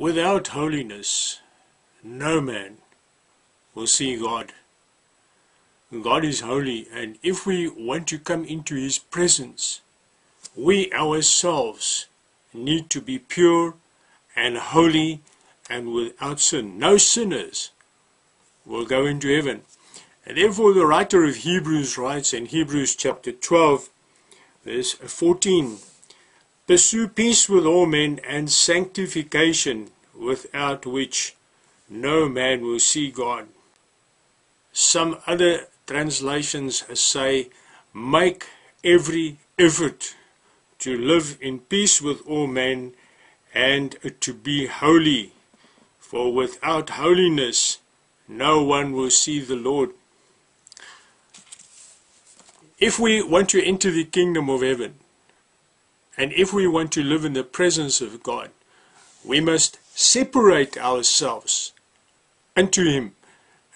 Without holiness, no man will see God. God is holy, and if we want to come into His presence, we ourselves need to be pure and holy and without sin. No sinners will go into heaven. And therefore, the writer of Hebrews writes in Hebrews chapter 12, verse 14 Pursue peace with all men and sanctification, without which no man will see God. Some other translations say, Make every effort to live in peace with all men and to be holy, for without holiness no one will see the Lord. If we want to enter the kingdom of heaven, and if we want to live in the presence of God, we must separate ourselves unto Him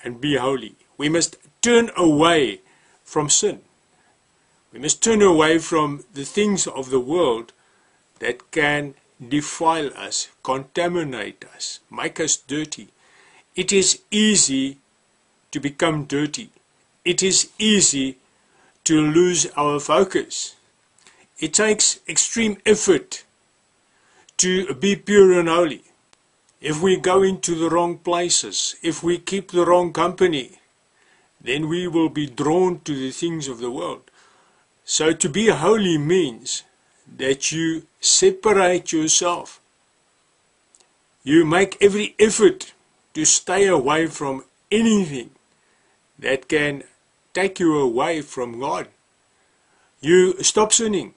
and be holy. We must turn away from sin. We must turn away from the things of the world that can defile us, contaminate us, make us dirty. It is easy to become dirty. It is easy to lose our focus. It takes extreme effort to be pure and holy. If we go into the wrong places, if we keep the wrong company, then we will be drawn to the things of the world. So to be holy means that you separate yourself. You make every effort to stay away from anything that can take you away from God. You stop sinning.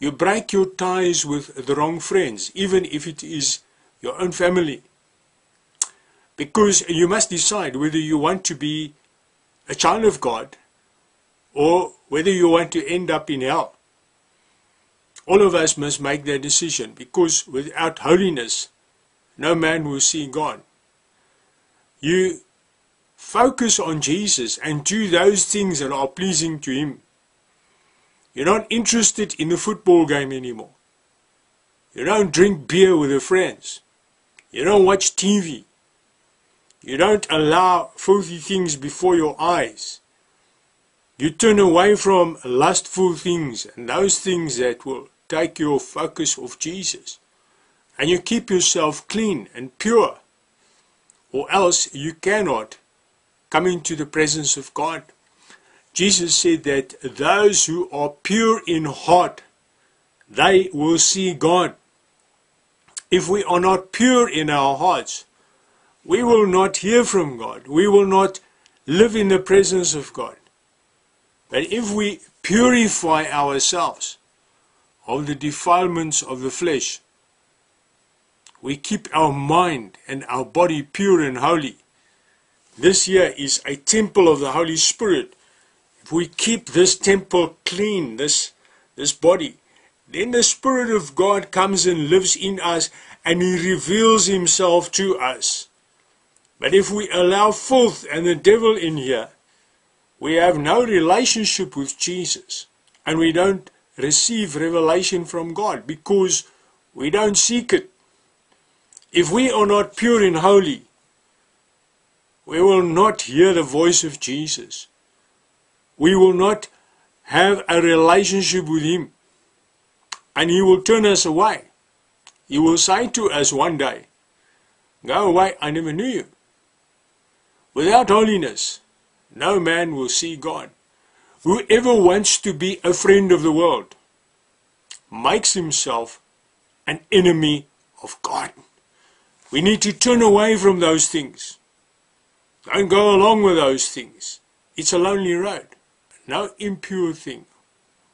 You break your ties with the wrong friends, even if it is your own family. Because you must decide whether you want to be a child of God or whether you want to end up in hell. All of us must make that decision because without holiness, no man will see God. You focus on Jesus and do those things that are pleasing to Him. You're not interested in the football game anymore. You don't drink beer with your friends. You don't watch TV. You don't allow filthy things before your eyes. You turn away from lustful things and those things that will take your focus off Jesus. And you keep yourself clean and pure. Or else you cannot come into the presence of God. Jesus said that those who are pure in heart, they will see God. If we are not pure in our hearts, we will not hear from God. We will not live in the presence of God. But if we purify ourselves of the defilements of the flesh, we keep our mind and our body pure and holy. This here is a temple of the Holy Spirit if we keep this temple clean, this, this body, then the Spirit of God comes and lives in us and He reveals Himself to us. But if we allow filth and the devil in here, we have no relationship with Jesus and we don't receive revelation from God because we don't seek it. If we are not pure and holy, we will not hear the voice of Jesus we will not have a relationship with Him. And He will turn us away. He will say to us one day, Go away, I never knew you. Without holiness, no man will see God. Whoever wants to be a friend of the world makes himself an enemy of God. We need to turn away from those things. Don't go along with those things. It's a lonely road no impure thing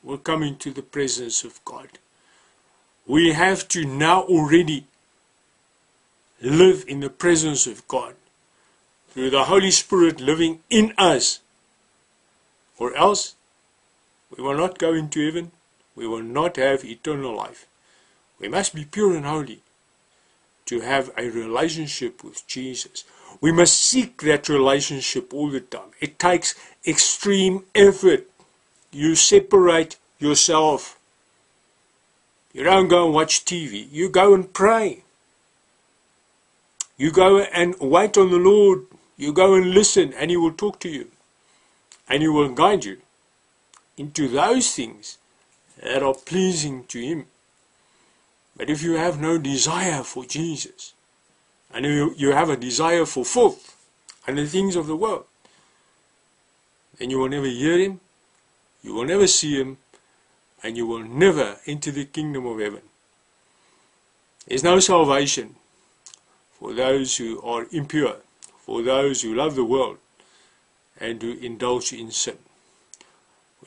will come into the presence of God. We have to now already live in the presence of God through the Holy Spirit living in us. Or else we will not go into heaven, we will not have eternal life. We must be pure and holy to have a relationship with Jesus. We must seek that relationship all the time. It takes extreme effort. You separate yourself. You don't go and watch TV. You go and pray. You go and wait on the Lord. You go and listen, and He will talk to you. And He will guide you into those things that are pleasing to Him. But if you have no desire for Jesus, and you, you have a desire for filth and the things of the world, then you will never hear Him, you will never see Him, and you will never enter the kingdom of heaven. There's no salvation for those who are impure, for those who love the world and who indulge in sin.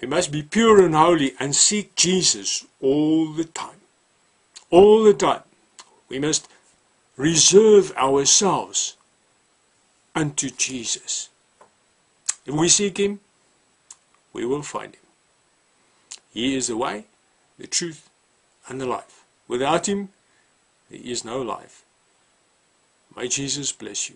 We must be pure and holy and seek Jesus all the time. All the time. We must reserve ourselves unto Jesus. If we seek Him, we will find Him. He is the way, the truth, and the life. Without Him, there is no life. May Jesus bless you.